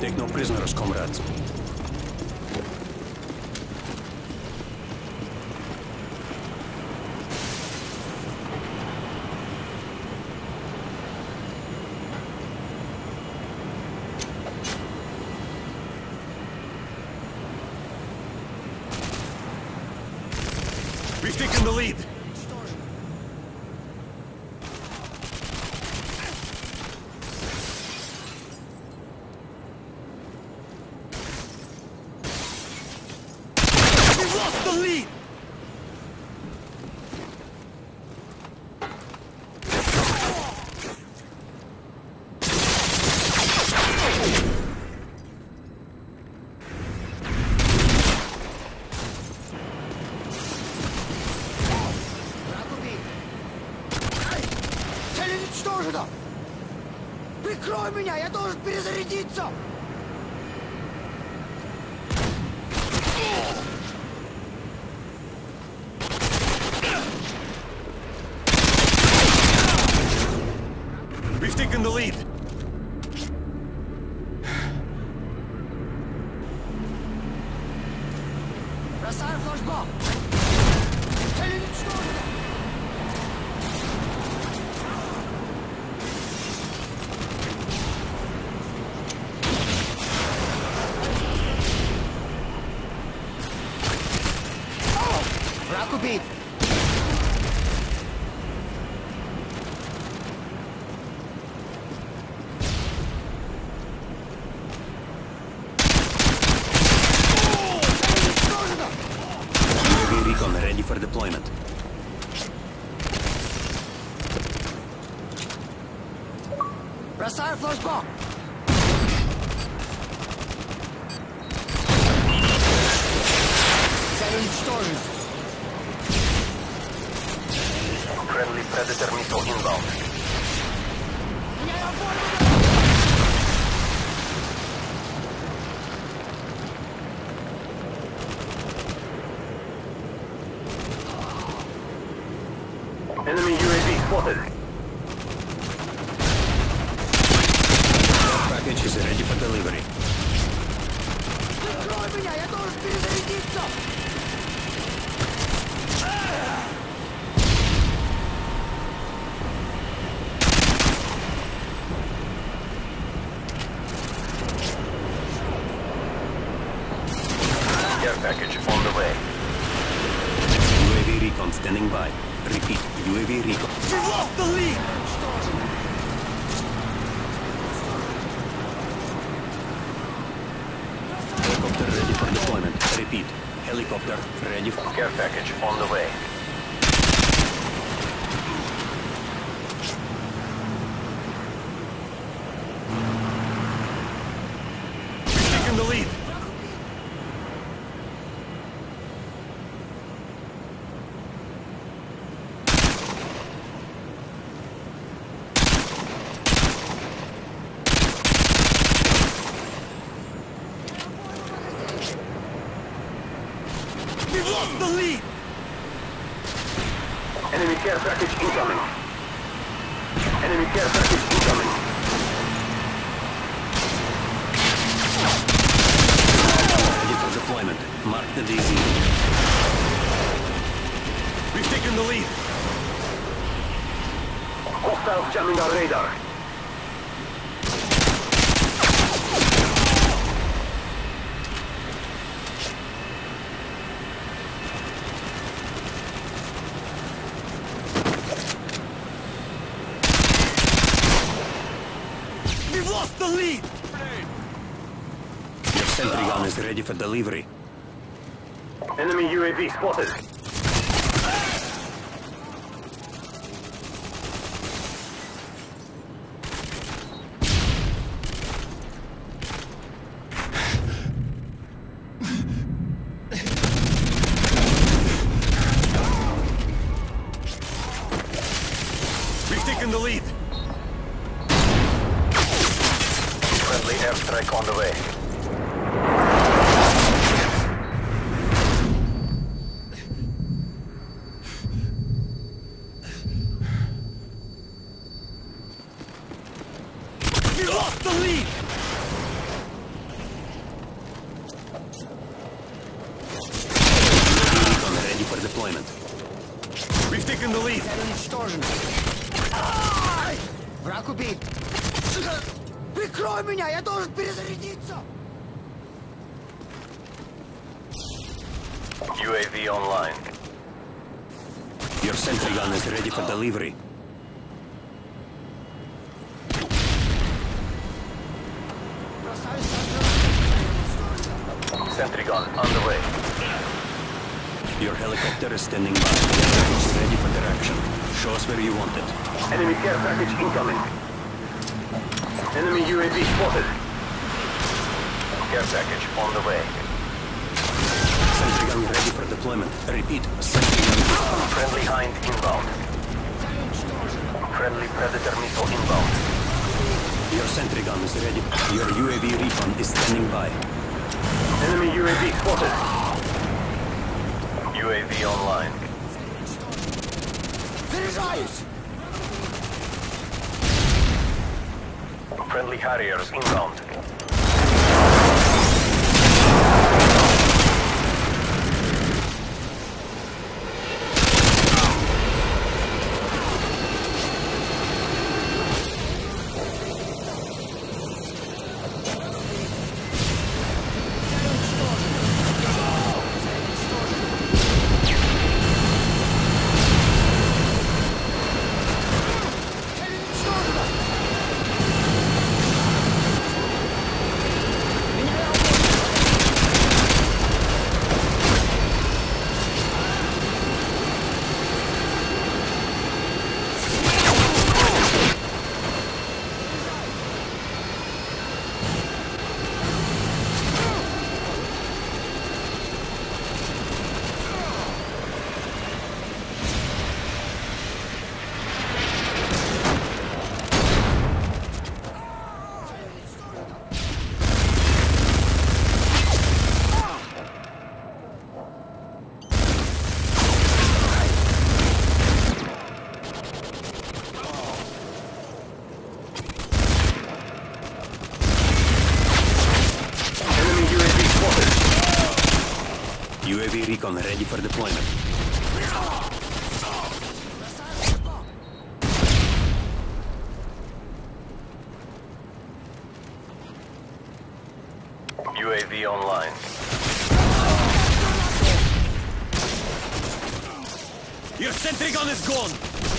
Take no prisoners, comrades. We've taken the lead. Lost the lead. Эй! Цель уничтожена! Прикрой меня, я должен перезарядиться! We've taken the lead. Бросаю флешбок! Цель уничтожена! Враг убит! for deployment. Бросаю флешбок! Цель уничтожена! Friendly Predator missile inbound. Меняю обойму! Enemy UAV spotted. Package is ready for delivery. Прикрой меня, я должен перезарядиться! Care package on the way. UAV recon standing by. Repeat, UAV recon. We've lost the lead! Helicopter ready for deployment. Repeat, helicopter ready for... Care package on the way. We've taken the lead. Lost the lead. Enemy care package incoming. Enemy care package incoming. Ready for deployment. Mark the DZ. We've taken the lead. Hostiles jamming our radar. We've lost the lead. Your sentry gun is ready for delivery. Enemy UAV spotted. We've taken the lead. Friendly airstrike on the way. We lost the lead! Ready for deployment. We've taken the lead. Прикрой меня, я должен перезарядиться. UAV online. Your sentry gun is ready for delivery. Sentry gun on the way. Your helicopter is standing by. Package ready for direction. Show us where you want it. Enemy care package incoming. Enemy UAV spotted. Care package on the way. Sentry gun ready for deployment. Repeat, sentry gun. Friendly Hind inbound. Friendly Predator missile inbound. Your sentry gun is ready. Your UAV recon is standing by. Enemy UAV spotted. UAV online. Заряжаюсь! Friendly Harriers inbound. Recon ready for deployment. UAV online. Your sentry gun is gone!